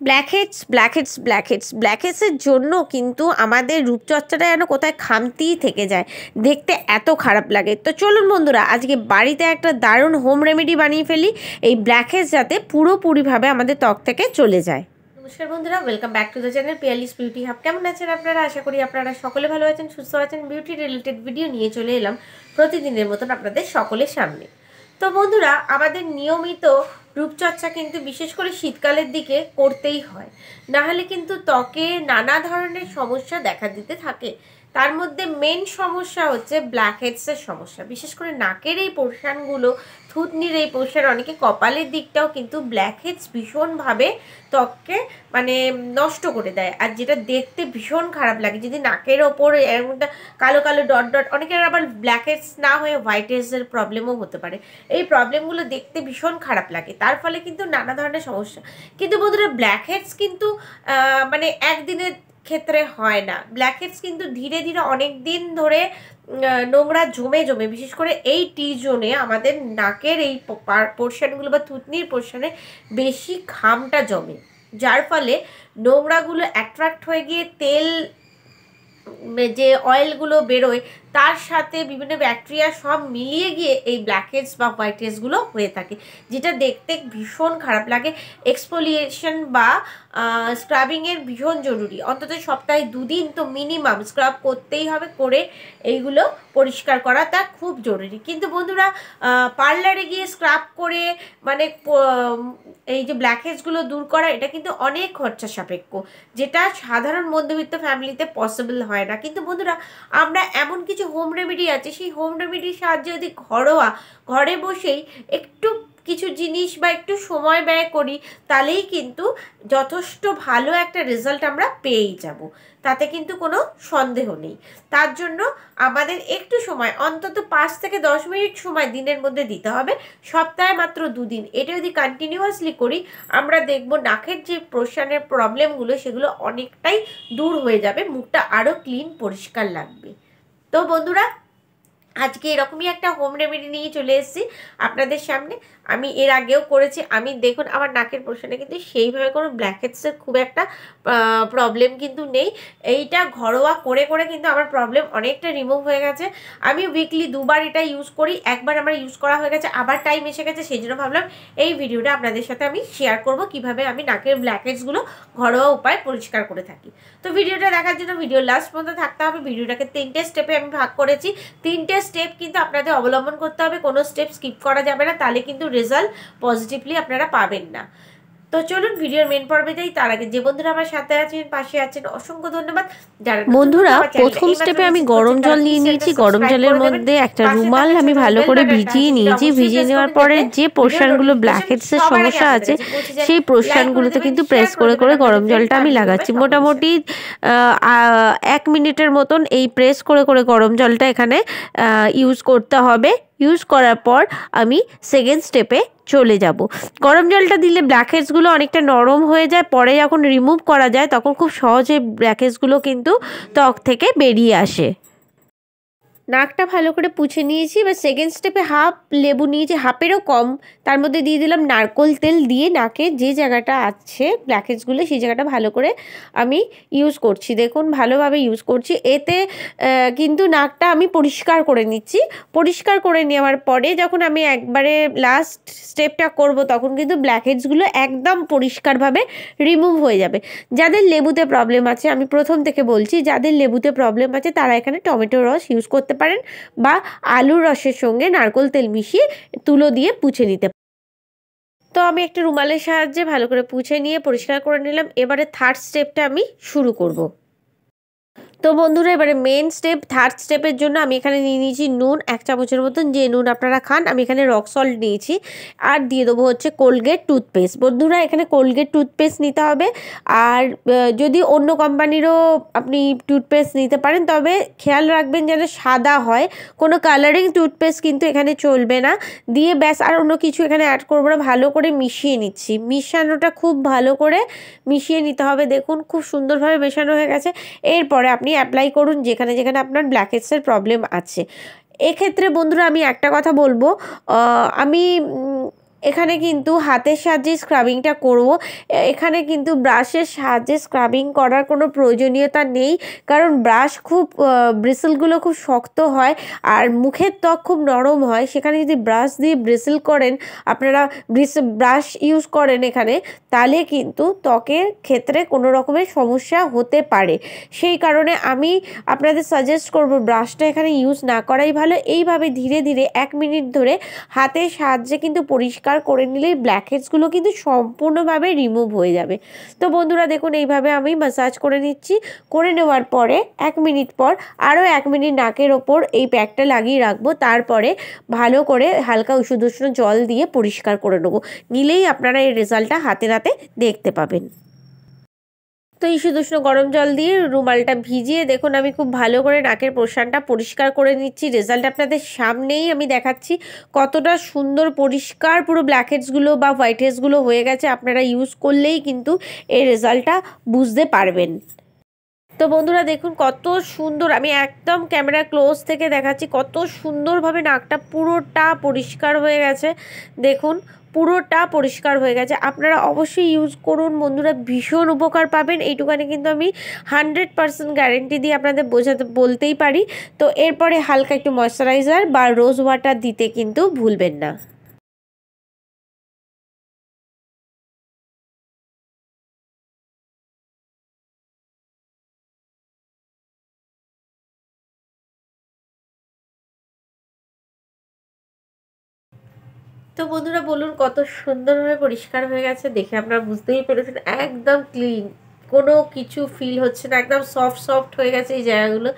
Blackheads blackheads blackheads ব্ল্যাকহেডসের জন্য কিন্তু আমাদের রূপচর্চাটা যেন কোথায় খামতিই থেকে যায়, দেখতে এত খারাপ লাগে। তো চলুন বন্ধুরা, আজকে বাড়িতে একটা দারুণ হোম রেমেডি বানিয়ে ফেলি, এই ব্ল্যাকহেডস যাতে পুরোপুরিভাবে আমাদের ত্বক থেকে চলে যায়। নমস্কার বন্ধুরা welcome back to the channel Piyali's beauty hub কেমন আছেন আপনারা? আশা করি আপনারা সকলে ভালো আছেন, সুস্থ আছেন। বিউটি রিলেটেড ভিডিও নিয়ে চলে এলাম প্রতিদিনের মতন আপনাদের সকলের সামনে। তো বন্ধুরা, আমাদের নিয়মিত রূপচর্চা কিন্তু বিশেষ করে শীতকালের দিকে করতেই হয়। নাহলে কিন্তু ত্বকে নানা ধরনের সমস্যা দেখা দিতে থাকে। তার মধ্যে মেন সমস্যা হচ্ছে ব্ল্যাক হেডসের সমস্যা। বিশেষ করে নাকের এই পোর্শানগুলো থুতনির এই পোর্শান অনেকে কপালের দিকটাও কিন্তু ব্ল্যাক হেডস ভীষণভাবে ত্বককে মানে নষ্ট করে দেয়। আর যেটা দেখতে ভীষণ খারাপ লাগে, যদি নাকের ওপর এরকমটা কালো কালো ডট ডট, অনেকের আবার ব্ল্যাক হেডস না হয়ে হোয়াইট হেডসের প্রবলেমও হতে পারে। এই প্রবলেমগুলো দেখতে ভীষণ খারাপ লাগে। তার ফলে কিন্তু নানা ধরনের সমস্যা। কিন্তু বন্ধুরা ব্ল্যাক হেডস কিন্তু মানে একদিনের ক্ষেত্রে হয় না। ব্ল্যাকহেডস কিন্তু ধীরে ধীরে অনেক দিন ধরে নোংরা জমে জমে, বিশেষ করে এই টি জোনে আমাদের নাকের এই পোর্শানগুলো বা থুতনির পোর্শানে বেশি ঘামটা জমে। যার ফলে নোংরাগুলো অ্যাট্রাক্ট হয়ে গিয়ে তেল যে অয়েলগুলো বেরোয় তার সাথে বিভিন্ন ব্যাকটেরিয়া সব মিলিয়ে গিয়ে এই ব্ল্যাকহেডস বা হোয়াইট হেডসগুলো হয়ে থাকে, যেটা দেখতে ভীষণ খারাপ লাগে। এক্সপোলিয়েশন বা স্ক্রাবিংয়ের ভীষণ জরুরি। অন্তত সপ্তাহে দুদিন তো মিনিমাম স্ক্রাব করতেই হবে, করে এইগুলো পরিষ্কার করা তা খুব জরুরি। কিন্তু বন্ধুরা পার্লারে গিয়ে স্ক্রাব করে মানে এই যে ব্ল্যাকহেডসগুলো দূর করা, এটা কিন্তু অনেক খরচা সাপেক্ষ, যেটা সাধারণ মধ্যবিত্ত ফ্যামিলিতে পসিবল হয় না। কিন্তু বন্ধুরা, আমরা এমন কিছু হোম রেমেডি আছে, সেই হোম রেমেডির সাহায্যে যদি ঘরোয়া ঘরে বসেই একটু কিছু জিনিস বা একটু সময় ব্যয় করি, তাহলেই কিন্তু যথেষ্ট ভালো একটা রেজাল্ট আমরা পেয়েই যাব। তাতে কিন্তু কোনো সন্দেহ নেই। তার জন্য আমাদের একটু সময়, অন্তত পাঁচ থেকে দশ মিনিট সময় দিনের মধ্যে দিতে হবে। সপ্তাহে মাত্র দুদিন। এটা যদি কন্টিনিউয়াসলি করি, আমরা দেখব নাকের যে প্রসানের প্রবলেমগুলো সেগুলো অনেকটাই দূর হয়ে যাবে, মুখটা আরও ক্লিন পরিষ্কার লাগবে। তো বন্ধুরা আজকে এরকমই একটা হোম রেমেডি নিয়ে চলে এসেছি আপনাদের সামনে। আমি এর আগেও করেছি, আমি দেখুন আমার নাকের পোর্শনে কিন্তু সেইভাবে কোনো ব্ল্যাকহেডসের খুব একটা প্রবলেম কিন্তু নেই। এইটা ঘরোয়া করে করে কিন্তু আমার প্রবলেম অনেকটা রিমুভ হয়ে গেছে। আমি উইকলি দুবার এটা ইউজ করি, একবার আমার ইউজ করা হয়ে গেছে, আবার টাইম এসে গেছে, সেই জন্য ভাবলাম এই ভিডিওটা আপনাদের সাথে আমি শেয়ার করব, কীভাবে আমি নাকের ব্ল্যাকহেডসগুলো ঘরোয়া উপায় পরিষ্কার করে থাকি। তো ভিডিওটা দেখার জন্য ভিডিও লাস্ট পর্যন্ত থাকতে হবে, ভিডিওটাকে তিনটে স্টেপে আমি ভাগ করেছি। তিনটে স্টেপ কিন্তু আপনাদের অবলম্বন করতে হবে। কোনো স্টেপ স্কিপ করা যাবে না। তাহলে কিন্তু রেজাল্ট পজিটিভলি আপনারা পাবেন না। তো চলুন ভিডিওর মেন পর্বে যাই। তার আগে যে বন্ধুরা আমার সাথে আছেন পাশে আছেন অসংখ্য ধন্যবাদ। যারা বন্ধুরা প্রথম স্টেপে আমি গরম জল নিয়ে নিয়েছি। গরম জলের মধ্যে একটা রুমাল আমি ভালো করে ভিজিয়ে নিয়েছি। ভিজিয়ে নেওয়ার পরে যে পোর্শনগুলো ব্ল্যাকহেডসের সমস্যা আছে সেই পোর্শনগুলোতে কিন্তু প্রেস করে করে গরম জলটা আমি লাগাচ্ছি। মোটামুটি এক মিনিটের মতন এই প্রেস করে করে গরম জলটা এখানে ইউজ করতে হবে। ইউজ করার পর আমি সেকেন্ড স্টেপে চলে যাব। গরম জলটা দিলে ব্ল্যাকহেডসগুলো অনেকটা নরম হয়ে যায়, পরে যখন রিমুভ করা যায়, তখন খুব সহজে ব্ল্যাকহেডসগুলো কিন্তু ত্বক থেকে বেরিয়ে আসে। নাকটা ভালো করে পুছে নিয়েছি, এবার সেকেন্ড স্টেপে হাফ লেবু নিয়েছি হাফেরও কম। তার মধ্যে দিয়ে দিলাম নারকোল তেল দিয়ে নাকে যে জায়গাটা আছে ব্ল্যাকেজগুলো সেই জায়গাটা ভালো করে আমি ইউজ করছি। দেখুন, ভালোভাবে ইউজ করছি। এতে কিন্তু নাকটা আমি পরিষ্কার করে নিচ্ছি। পরিষ্কার করে নেওয়ার পরে যখন আমি একবারে লাস্ট স্টেপটা করব, তখন কিন্তু ব্ল্যাকেজগুলো একদম পরিষ্কারভাবে রিমুভ হয়ে যাবে। যাদের লেবুতে প্রবলেম আছে, আমি প্রথম থেকে বলছি, যাদের লেবুতে প্রবলেম আছে, তারা এখানে টমেটো রস ইউজ করতে পারেন বা আলুর রসের সঙ্গে নারকোল তেল মিশিয়ে তুলো দিয়ে পুছে নিতে তো আমি একটা রুমালের সাহায্যে ভালো করে পুছে নিয়ে পরিষ্কার করে নিলাম। এবারে থার্ড স্টেপটা আমি শুরু করব। তো বন্ধুরা, এবারে মেন স্টেপ থার্ড স্টেপের জন্য আমি এখানে নিয়ে নিয়েছি নুন, এক চামচের মতন যে নুন আপনারা খান, আমি এখানে রক সল্ট নিয়েছি। আর দিয়ে দেবো হচ্ছে কোলগেট টুথপেস্ট বন্ধুরা, এখানে কোলগেট টুথপেস্ট নিতে হবে। আর যদি অন্য কোম্পানিরও আপনি টুথপেস্ট নিতে পারেন, তবে খেয়াল রাখবেন যেন সাদা হয়। কোনো কালারিং টুথপেস্ট কিন্তু এখানে চলবে না। দিয়ে ব্যাস, আর অন্য কিছু এখানে অ্যাড করব না, ভালো করে মিশিয়ে নিচ্ছি। মিশানোটা খুব ভালো করে মিশিয়ে নিতে হবে। দেখুন, খুব সুন্দরভাবে মেশানো হয়ে গেছে। এরপরে আপনি অ্যাপ্লাই করুন যেখানে যেখানে আপনার ব্ল্যাকহেডসের প্রবলেম আছে। এক্ষেত্রে বন্ধুরা আমি একটা কথা বলব আমি এখানে কিন্তু হাতের সাহায্যে স্ক্রাবিংটা করব। এখানে কিন্তু ব্রাশের সাহায্যে স্ক্রাবিং করার কোনো প্রয়োজনীয়তা নেই। কারণ ব্রাশ খুব ব্রিসেলগুলো খুব শক্ত হয় আর মুখের ত্বক খুব নরম হয়। সেখানে যদি ব্রাশ দিয়ে ব্রিসেল করেন, আপনারা ব্রাশ ইউজ করেন এখানে, তাহলে কিন্তু ত্বকের ক্ষেত্রে কোনো রকমের সমস্যা হতে পারে। সেই কারণে আমি আপনাদের সাজেস্ট করব ব্রাশটা এখানে ইউজ না করাই ভালো। এইভাবে ধীরে ধীরে এক মিনিট ধরে হাতের সাহায্যে কিন্তু পরিষ্কার করে নিলেই ব্ল্যাকহেডসগুলো কিন্তু সম্পূর্ণভাবে রিমুভ হয়ে যাবে। তো বন্ধুরা দেখুন, এইভাবে আমি ম্যাসাজ করে নিচ্ছি। করে নেওয়ার পরে এক মিনিট পর আরও এক মিনিট নাকের ওপর এই প্যাকটা লাগিয়ে রাখব। তারপরে ভালো করে হালকা উষুধ উষ্ণ জল দিয়ে পরিষ্কার করে নেব। নিলেই আপনারা এই রেজাল্টটা হাতে হাতে দেখতে পাবেন। তো এই সুদুষ্ণ গরম জল দিয়ে রুমালটা ভিজিয়ে দেখুন, আমি খুব ভালো করে নাকের পোষণটা পরিষ্কার করে নিচ্ছি। রেজাল্ট আপনাদের সামনেই আমি দেখাচ্ছি কতটা সুন্দর পরিষ্কার পুরো ব্ল্যাক হেডসগুলো বা হোয়াইট হেডসগুলো হয়ে গেছে, আপনারা ইউজ করলেই কিন্তু এই রেজাল্টটা বুঝতে পারবেন। তো বন্ধুরা দেখুন কত সুন্দর, আমি একদম ক্যামেরা ক্লোজ থেকে দেখাচ্ছি কত সুন্দরভাবে নাকটা পুরোটা পরিষ্কার হয়ে গেছে। দেখুন পুরোটা পরিষ্কার হয়ে গেছে। আপনারা অবশ্যই ইউজ করুন। বন্ধুরা ভীষণ উপকার পাবেন। এইটুখানে কিন্তু আমি হান্ড্রেড পারসেন্ট গ্যারেন্টি দিয়ে আপনাদের বোঝাতে, বলতেই পারি। তো এরপরে হালকা একটু ময়শ্চারাইজার বা রোজ ওয়াটার দিতে কিন্তু ভুলবেন না। তো বন্ধুরা বলুন, কত সুন্দরভাবে পরিষ্কার হয়ে গেছে, দেখে আপনারা বুঝতেই পেরেছেন। একদম ক্লিন কোনো কিছু ফিল হচ্ছে না, একদম সফট সফট হয়ে গেছে এই জায়গাগুলো।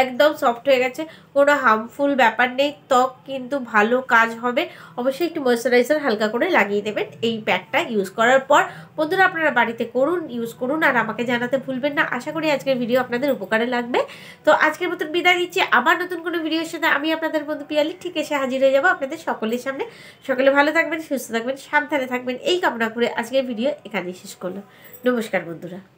একদম সফট হয়ে গেছে। কোনো হার্মফুল ব্যাপার নেই। ত্বক কিন্তু ভালো কাজ হবে। অবশ্যই একটু ময়শ্চারাইজার হালকা করে লাগিয়ে দেবেন এই প্যাকটা ইউজ করার পর। বন্ধুরা, আপনারা বাড়িতে করুন ইউজ করুন আর আমাকে জানাতে ভুলবেন না। আশা করি আজকের ভিডিও আপনাদের উপকারে লাগবে। তো আজকের মতন বিদায় দিচ্ছি আবার নতুন কোনো ভিডিওর সাথে আমি আপনাদের বন্ধু পিয়ালি ঠিক এসে হাজির হয়ে যাব আপনাদের সকলের সামনে। সকলে ভালো থাকবেন, সুস্থ থাকবেন, সাবধানে থাকবেন। এই কামনা করে আজকের ভিডিও এখানেই শেষ করল নমস্কার বন্ধুরা।